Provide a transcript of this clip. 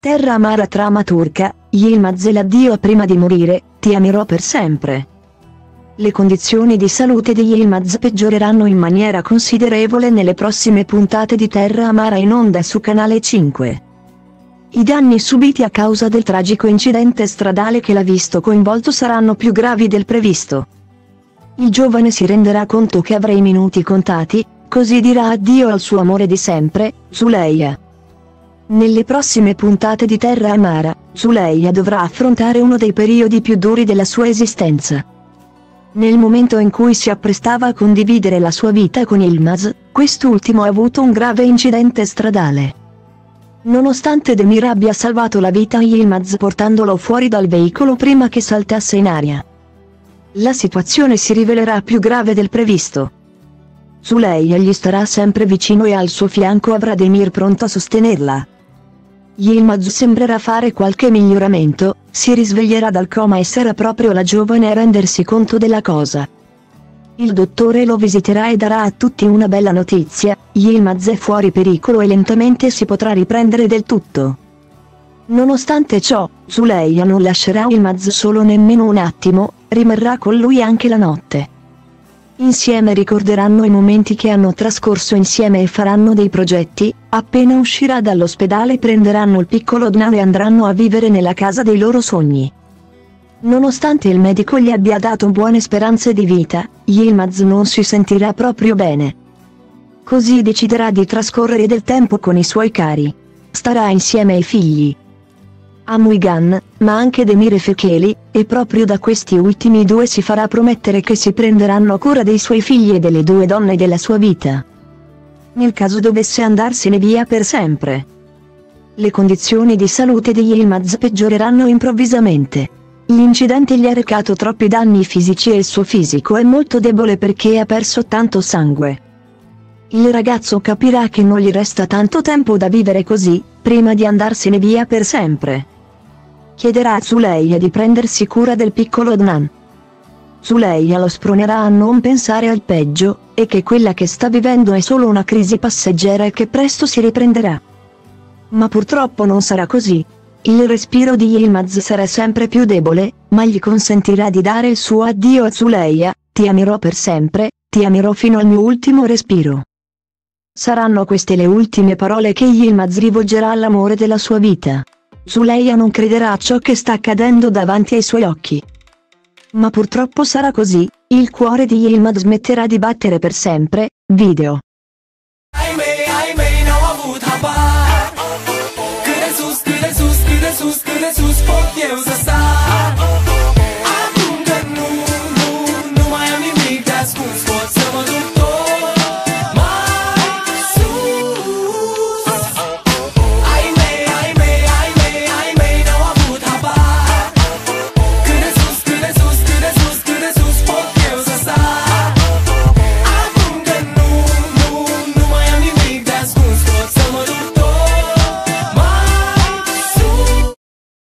Terra amara trama turca, Yilmaz e l'addio prima di morire, ti amerò per sempre. Le condizioni di salute di Yilmaz peggioreranno in maniera considerevole nelle prossime puntate di Terra Amara in onda su Canale 5. I danni subiti a causa del tragico incidente stradale che l'ha visto coinvolto saranno più gravi del previsto. Il giovane si renderà conto che avrà i minuti contati, così dirà addio al suo amore di sempre, Zuleia. Nelle prossime puntate di Terra Amara, Zuleia dovrà affrontare uno dei periodi più duri della sua esistenza. Nel momento in cui si apprestava a condividere la sua vita con Ilmaz, quest'ultimo ha avuto un grave incidente stradale. Nonostante Demir abbia salvato la vita a Yilmaz portandolo fuori dal veicolo prima che saltasse in aria. La situazione si rivelerà più grave del previsto. Zuleia gli starà sempre vicino e al suo fianco avrà Demir pronto a sostenerla. Yilmaz sembrerà fare qualche miglioramento, si risveglierà dal coma e sarà proprio la giovane a rendersi conto della cosa. Il dottore lo visiterà e darà a tutti una bella notizia, Yilmaz è fuori pericolo e lentamente si potrà riprendere del tutto. Nonostante ciò, Zuleia non lascerà Yilmaz solo nemmeno un attimo, rimarrà con lui anche la notte. Insieme ricorderanno i momenti che hanno trascorso insieme e faranno dei progetti, appena uscirà dall'ospedale prenderanno il piccolo Dnan e andranno a vivere nella casa dei loro sogni. Nonostante il medico gli abbia dato buone speranze di vita, Yilmaz non si sentirà proprio bene. Così deciderà di trascorrere del tempo con i suoi cari. Starà insieme ai figli. Amuigan, ma anche Demir e Fekeli, e proprio da questi ultimi due si farà promettere che si prenderanno cura dei suoi figli e delle due donne della sua vita. Nel caso dovesse andarsene via per sempre. Le condizioni di salute di Yilmaz peggioreranno improvvisamente. L'incidente gli ha recato troppi danni fisici e il suo fisico è molto debole perché ha perso tanto sangue. Il ragazzo capirà che non gli resta tanto tempo da vivere così, prima di andarsene via per sempre chiederà a Zuleia di prendersi cura del piccolo Adnan. Zuleia lo spronerà a non pensare al peggio, e che quella che sta vivendo è solo una crisi passeggera e che presto si riprenderà. Ma purtroppo non sarà così. Il respiro di Yilmaz sarà sempre più debole, ma gli consentirà di dare il suo addio a Zuleia, ti amerò per sempre, ti amerò fino al mio ultimo respiro. Saranno queste le ultime parole che Yilmaz rivolgerà all'amore della sua vita. Zuleia non crederà a ciò che sta accadendo davanti ai suoi occhi. Ma purtroppo sarà così, il cuore di Yilmaz smetterà di battere per sempre, video.